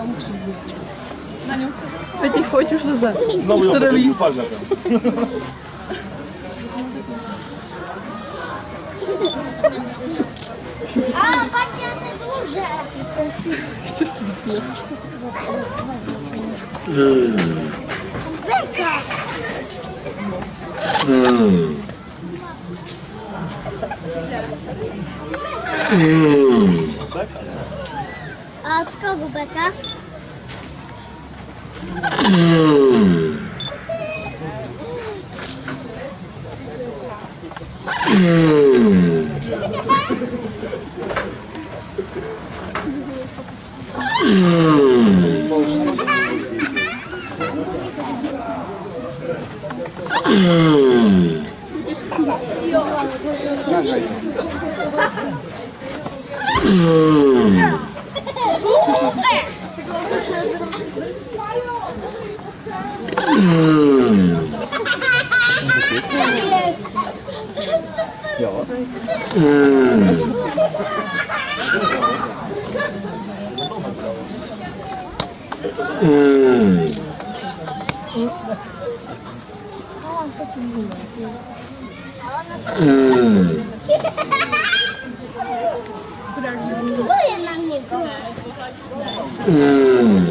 кому что Ты не хочешь назад? Журналист. А, понятно, дуже. Что смешно? Бэка! Бэка? Te duże. Jeszcze Ja. Mm. Mm. Mm. Mm.